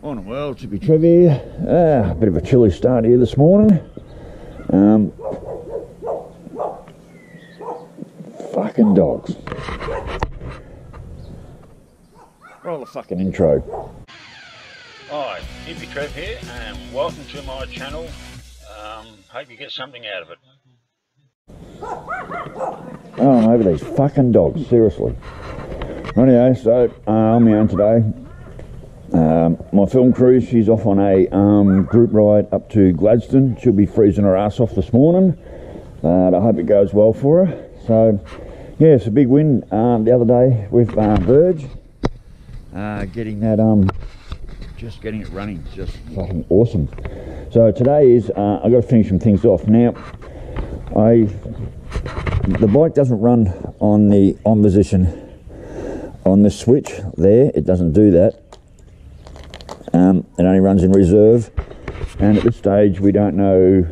Morning world, Hippy Trev here. Ah, a bit of a chilly start here this morning. Um, fucking dogs. Roll the fucking intro. Hi, Hippy Trev here, and welcome to my channel. Um, hope you get something out of it. Oh, I'm over these fucking dogs, seriously. Anyway, so uh, I'm my own today. Um, my film crew, she's off on a um, group ride up to Gladstone. She'll be freezing her ass off this morning. But I hope it goes well for her. So, yeah, it's a big win um, the other day with uh, Verge. Uh, getting that, um, just getting it running, just fucking awesome. So today is, uh, I've got to finish some things off. Now, I, the bike doesn't run on the on position on the switch there. It doesn't do that. Um, it only runs in reserve, and at this stage we don't know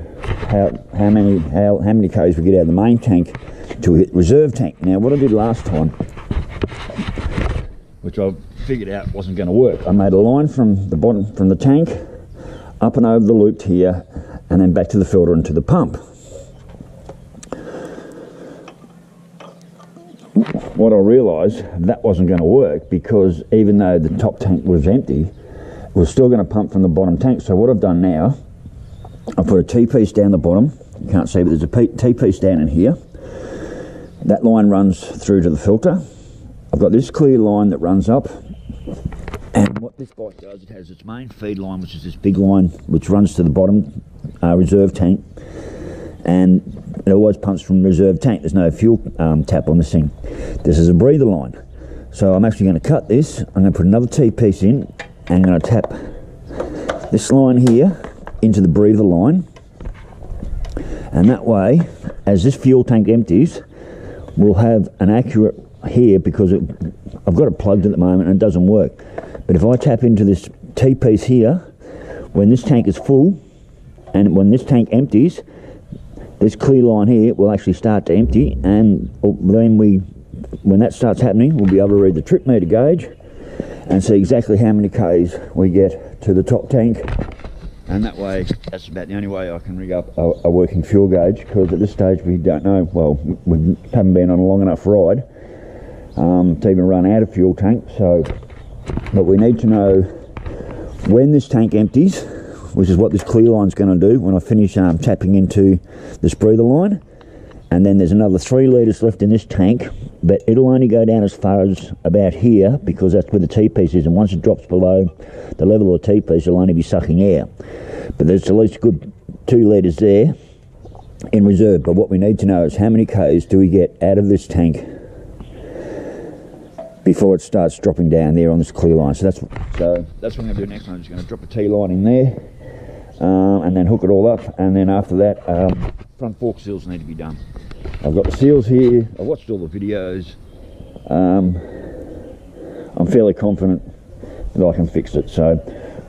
how how many how how many k's we get out of the main tank to hit reserve tank. Now, what I did last time, which I figured out wasn't going to work, I made a line from the bottom from the tank up and over the loop here, and then back to the filter and to the pump. what I realised that wasn't going to work because even though the top tank was empty, was still going to pump from the bottom tank. So what I've done now, I've put a T-piece down the bottom. You can't see, but there's a T-piece down in here. That line runs through to the filter. I've got this clear line that runs up. And what this bike does, it has its main feed line, which is this big line, which runs to the bottom uh, reserve tank. And it always pumps from the reserve tank. There's no fuel um, tap on this thing. This is a breather line. So I'm actually going to cut this. I'm going to put another T-piece in I'm going to tap this line here into the breather line. And that way, as this fuel tank empties, we'll have an accurate here because it, I've got it plugged at the moment and it doesn't work. But if I tap into this T-piece here, when this tank is full and when this tank empties, this clear line here will actually start to empty and uh, then we when that starts happening we'll be able to read the trip meter gauge and see exactly how many k's we get to the top tank and that way that's about the only way I can rig up a, a working fuel gauge because at this stage we don't know well we haven't been on a long enough ride um, to even run out of fuel tank so but we need to know when this tank empties which is what this clear line is going to do when I finish um, tapping into this breather line. And then there's another three litres left in this tank, but it'll only go down as far as about here because that's where the T-piece is. And once it drops below the level of the T-piece, it'll only be sucking air. But there's at least good two litres there in reserve. But what we need to know is how many Ks do we get out of this tank before it starts dropping down there on this clear line. So that's so that's what I'm going to do next. I'm just going to drop a T line in there um, and then hook it all up and then after that um, front fork seals need to be done I've got the seals here. I've watched all the videos. Um, I'm fairly confident that I can fix it. So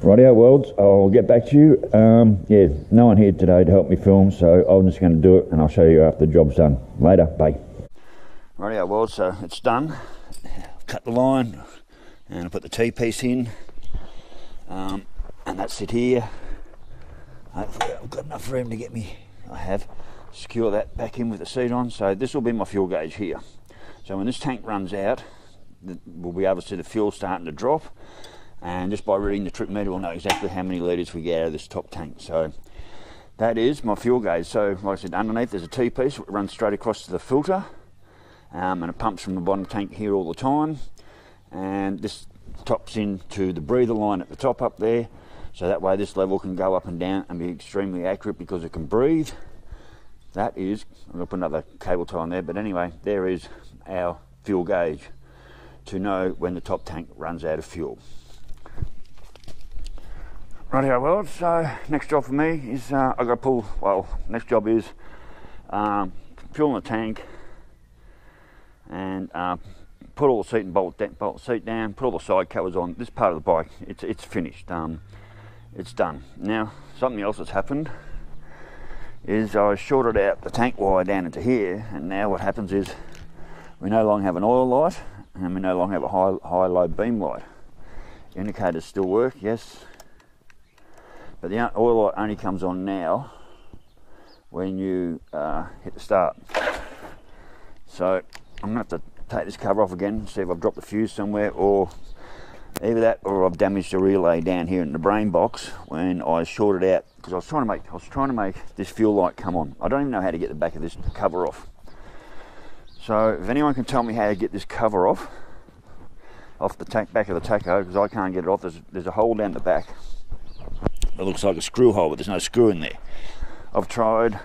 rightio worlds I'll get back to you. Um, yeah no one here today to help me film so I'm just going to do it and I'll show you after the job's done. Later bye. Rightio worlds so it's done. Cut the line and I put the T-piece in. Um, and that's it here. Hopefully I've got enough room to get me, I have, secure that back in with the seat on. So this will be my fuel gauge here. So when this tank runs out, we'll be able to see the fuel starting to drop. And just by reading the trip meter, we'll know exactly how many litres we get out of this top tank. So that is my fuel gauge. So like I said, underneath there's a T-piece that runs straight across to the filter. Um, and it pumps from the bottom tank here all the time. And this tops into the breather line at the top up there so that way this level can go up and down and be extremely accurate because it can breathe. That is, I'm going to put another cable tie on there, but anyway, there is our fuel gauge to know when the top tank runs out of fuel. Rightio, well, so next job for me is uh, I've got to pull, well, next job is um, fuel in the tank and uh, put all the seat and bolt, bolt seat down, put all the side covers on. This part of the bike, it's, it's finished. Um, it's done. Now, something else has happened is I shorted out the tank wire down into here, and now what happens is we no longer have an oil light and we no longer have a high, high low beam light Indicators still work, yes. But the oil light only comes on now when you uh, hit the start. So I'm going to have to take this cover off again, see if I've dropped the fuse somewhere or either that or I've damaged the relay down here in the brain box when I shorted out because I was trying to make I was trying to make this fuel light come on. I don't even know how to get the back of this cover off. So if anyone can tell me how to get this cover off, off the tank, back of the tacho because I can't get it off, there's, there's a hole down the back. It looks like a screw hole, but there's no screw in there. I've tried,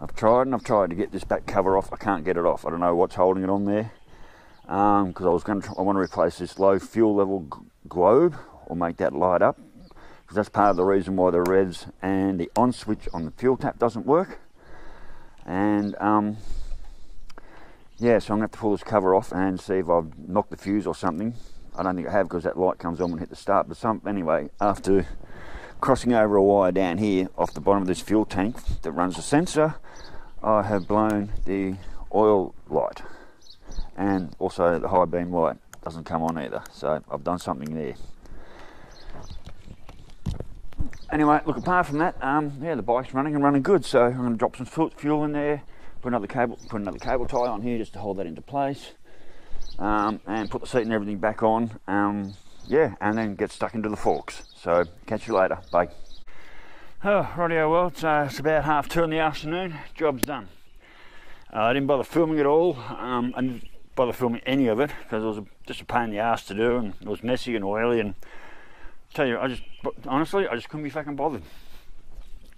I've tried and I've tried to get this back cover off. I can't get it off. I don't know what's holding it on there. Because um, I was going to, I want to replace this low fuel level globe or make that light up. Because that's part of the reason why the reds and the on switch on the fuel tap doesn't work. And um, yeah, so I'm going to have to pull this cover off and see if I've knocked the fuse or something. I don't think I have because that light comes on when I hit the start. But some anyway, after crossing over a wire down here off the bottom of this fuel tank that runs the sensor, I have blown the oil light and also the high beam light doesn't come on either. So I've done something there. Anyway, look apart from that, um, yeah, the bike's running and running good. So I'm to drop some fuel in there put another cable put another cable tie on here just to hold that into place um, and put the seat and everything back on um, yeah and then get stuck into the forks so catch you later bye oh radio well it's, uh, it's about half two in the afternoon job's done uh, I didn't bother filming at all um, didn't bother filming any of it because it was just a pain in the ass to do and it was messy and oily and I tell you I just honestly I just couldn't be fucking bothered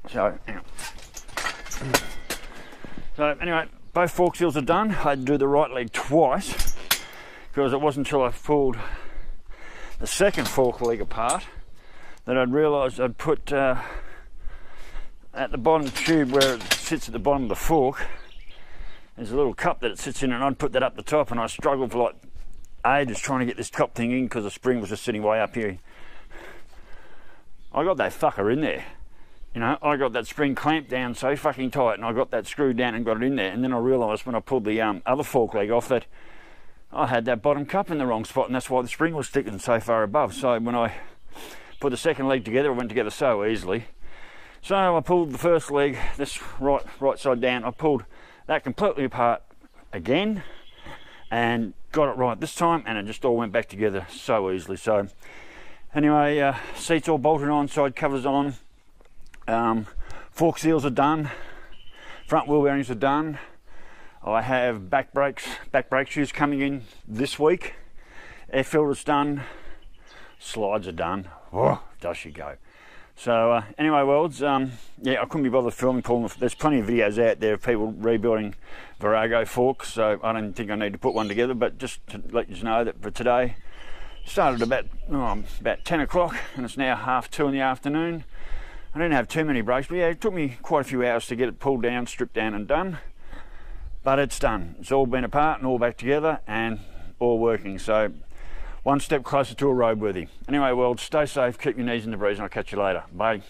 so anyway. So anyway, both fork seals are done. I had to do the right leg twice because it wasn't until I pulled the second fork leg apart that I'd realised I'd put uh, at the bottom tube where it sits at the bottom of the fork. There's a little cup that it sits in, and I'd put that up the top, and I struggled for like ages trying to get this top thing in because the spring was just sitting way up here. I got that fucker in there you know, I got that spring clamped down so fucking tight and I got that screwed down and got it in there. And then I realised when I pulled the um, other fork leg off that I had that bottom cup in the wrong spot and that's why the spring was sticking so far above. So when I put the second leg together, it went together so easily. So I pulled the first leg, this right, right side down, I pulled that completely apart again and got it right this time and it just all went back together so easily. So anyway, uh, seats all bolted on, side covers on, um, fork seals are done, front wheel bearings are done. I have back brakes, back brake shoes coming in this week. Air filter's done, slides are done. Oh, does she go? So uh, anyway, worlds, um, yeah, I couldn't be bothered filming. Pulling. There's plenty of videos out there of people rebuilding Virago forks, so I don't think I need to put one together. But just to let you know that for today, started about oh, about 10 o'clock, and it's now half two in the afternoon. I didn't have too many breaks, but yeah, it took me quite a few hours to get it pulled down, stripped down, and done. But it's done. It's all been apart and all back together and all working. So, one step closer to a roadworthy. Anyway, world, stay safe, keep your knees in the breeze, and I'll catch you later. Bye.